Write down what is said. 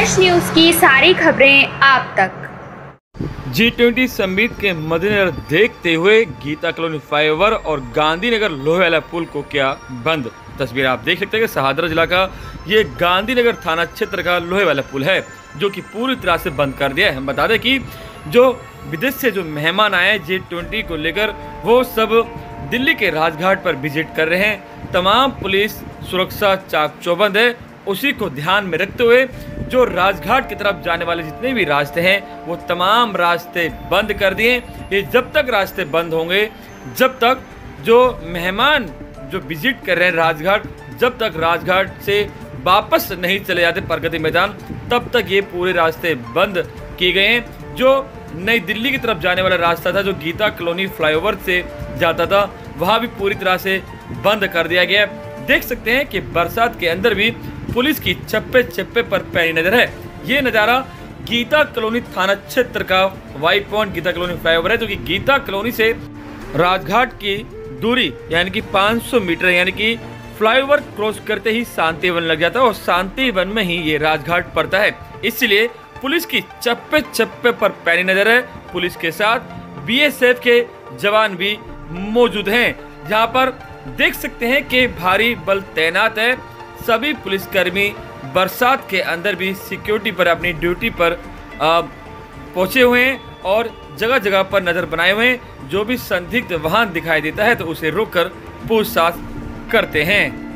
Flash news की सारी खबरें आप तक। जी ट्वेंटी समिट के मद्देनजर देखते हुए गीता कॉलोनी फ्लाईओवर और गांधीनगर लोहे वाला पुल को किया बंद। तस्वीर आप देख सकते हैं कि सहादरा जिला का ये गांधीनगर थाना क्षेत्र का लोहे वाला पुल है, जो कि पूरी तरह से बंद कर दिया है। हम बता दें कि जो विदेश से जो मेहमान आए जी ट्वेंटी को लेकर, वो सब दिल्ली के राजघाट पर विज़िट कर रहे हैं। तमाम पुलिस सुरक्षा चाक चौबंद है उसी को ध्यान में रखते हुए जो राजघाट की तरफ़ जाने वाले जितने भी रास्ते हैं, वो तमाम रास्ते बंद कर दिए। ये जब तक रास्ते बंद होंगे, जब तक जो मेहमान जो विज़िट कर रहे हैं राजघाट, जब तक राजघाट से वापस नहीं चले जाते प्रगति मैदान, तब तक ये पूरे रास्ते बंद किए गए हैं। जो नई दिल्ली की तरफ़ जाने वाला रास्ता था, जो गीता कॉलोनी फ्लाईओवर से जाता था, वहाँ भी पूरी तरह से बंद कर दिया गया देख सकते हैं कि बरसात के अंदर भी पुलिस की चप्पे चप्पे पर पैनी नज़र है। ये नज़ारा गीता कॉलोनी थाना क्षेत्र का Y point Geeta colony flyover है, जो कि गीता कॉलोनी से राजघाट की दूरी, यानी कि 500 मीटर यानी कि फ्लाईओवर क्रॉस करते ही शांति वन लग जाता है और शांति वन में ही ये राजघाट पड़ता है। इसलिए पुलिस की चप्पे चप्पे पर पैनी नज़र है। पुलिस के साथ बीएसएफ के जवान भी मौजूद हैं। जहाँ पर देख सकते हैं कि भारी बल तैनात है। सभी पुलिसकर्मी बरसात के अंदर भी सिक्योरिटी पर अपनी ड्यूटी पर पहुँचे हुए हैं और जगह जगह पर नज़र बनाए हुए हैं। जो भी संदिग्ध वाहन दिखाई देता है तो उसे रोककर पूछताछ करते हैं।